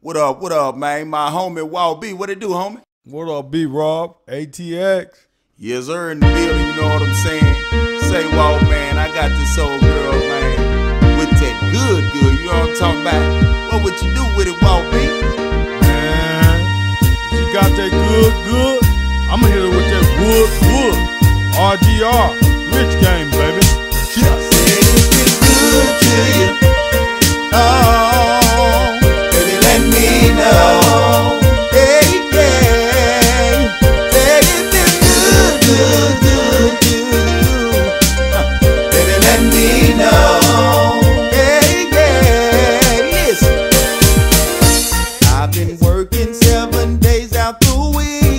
What up, what up, man? My homie Wall B. What it do, homie? What up, B Rob? ATX. Yes, sir, in the building, you know what I'm saying? Say, Wall, man, I got this old girl, man. With that good, good, you know what I'm talking about? What would you do with it, Wall B? Man, she got that good, good. I'ma hit her with that wood, wood. RDR, rich game. we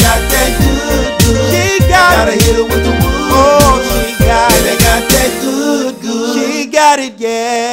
Got that good, good. She got Gotta hit her with the wood. Oh, she got got that good, good. She got it, oh, yeah.